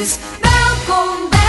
is Malcolm